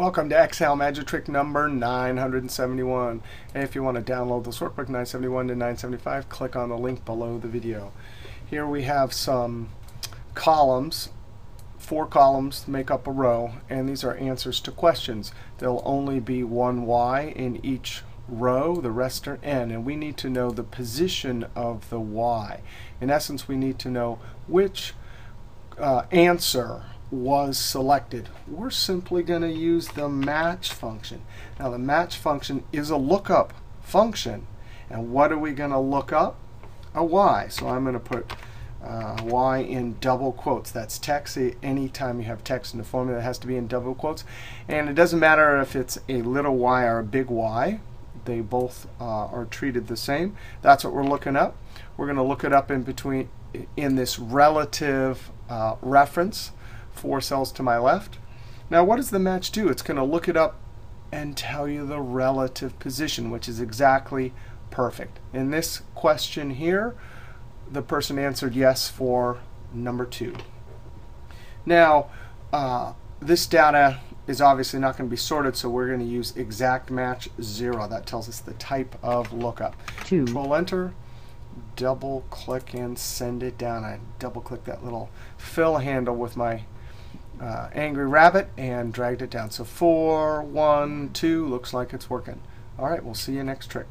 Welcome to Excel Magic Trick number 971. And if you want to download this workbook 971 to 975, click on the link below the video. Here we have some columns, four columns make up a row, and these are answers to questions. There'll only be one y in each row, the rest are n, and we need to know the position of the y. In essence, we need to know which uh, answer was selected. We're simply going to use the match function. Now the match function is a lookup function. And what are we going to look up? A y. So I'm going to put uh, y in double quotes. That's text. Anytime you have text in the formula, it has to be in double quotes. And it doesn't matter if it's a little y or a big Y. They both uh, are treated the same. That's what we're looking up. We're going to look it up in between in this relative uh, reference four cells to my left. Now what does the match do? It's going to look it up and tell you the relative position, which is exactly perfect. In this question here, the person answered yes for number two. Now, uh, this data is obviously not going to be sorted, so we're going to use exact match 0. That tells us the type of lookup. Two. Control Enter, double click and send it down. I double click that little fill handle with my uh, angry rabbit and dragged it down. So 4, 1, 2 looks like it's working. All right, we'll see you next trick.